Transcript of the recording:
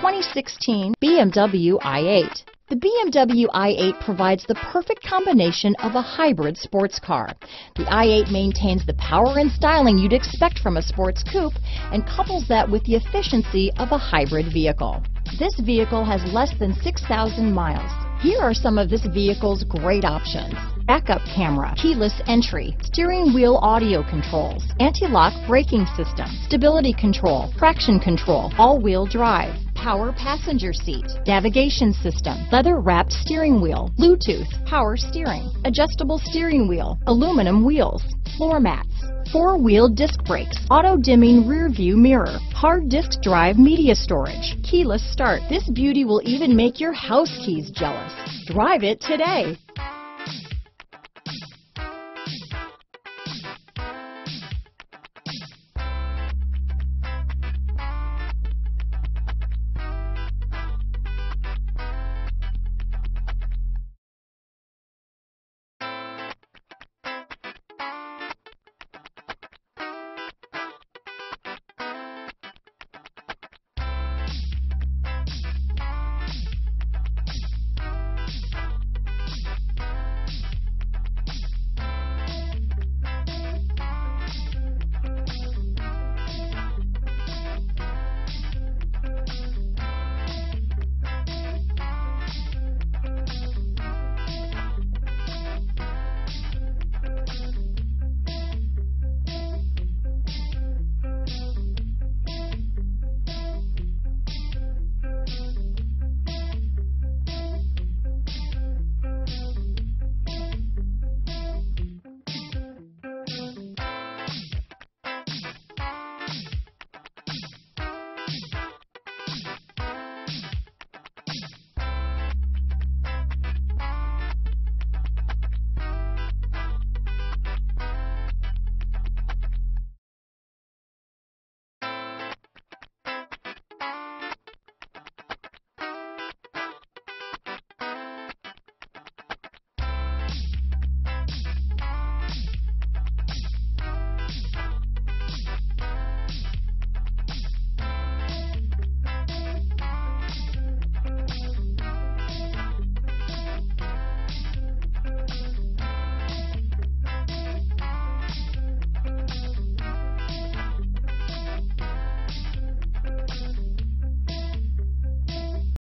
2016 BMW i8. The BMW i8 provides the perfect combination of a hybrid sports car. The i8 maintains the power and styling you'd expect from a sports coupe and couples that with the efficiency of a hybrid vehicle. This vehicle has less than 6,000 miles. Here are some of this vehicle's great options. Backup camera, keyless entry, steering wheel audio controls, anti-lock braking system, stability control, traction control, all-wheel drive, power passenger seat, navigation system, leather wrapped steering wheel, Bluetooth, power steering, adjustable steering wheel, aluminum wheels, floor mats, four-wheel disc brakes, auto-dimming rear view mirror, hard disk drive media storage, keyless start. This beauty will even make your house keys jealous. Drive it today.